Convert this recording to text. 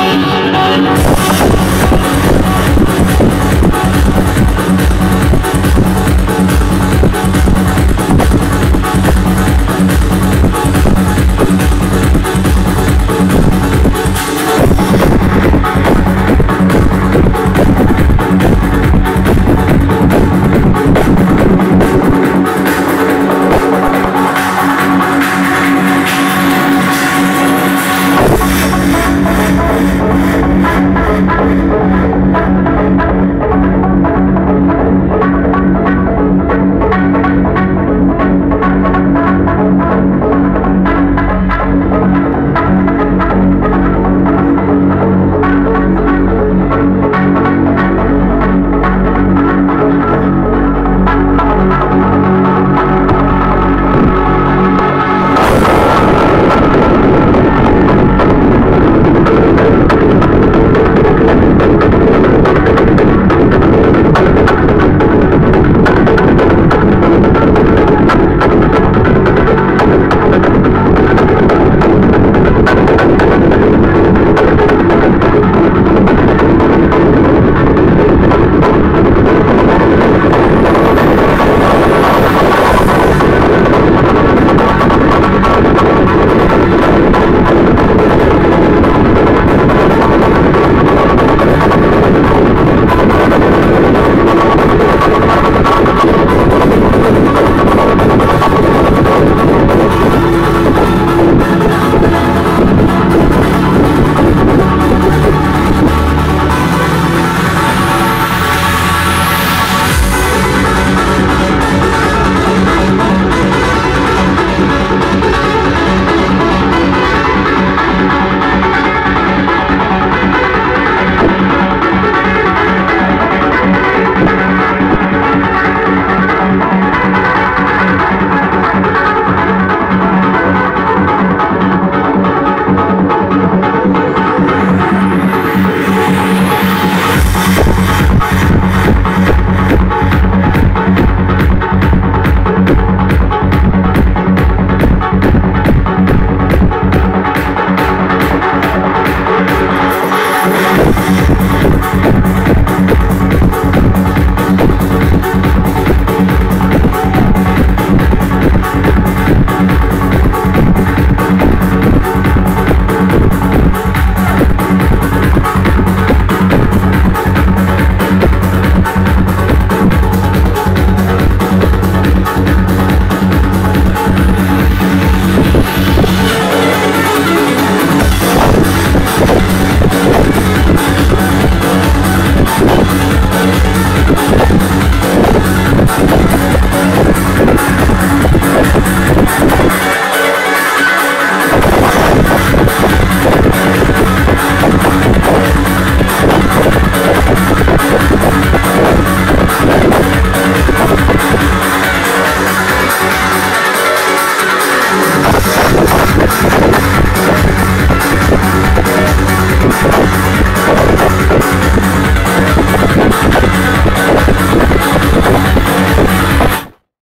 Oh, my God.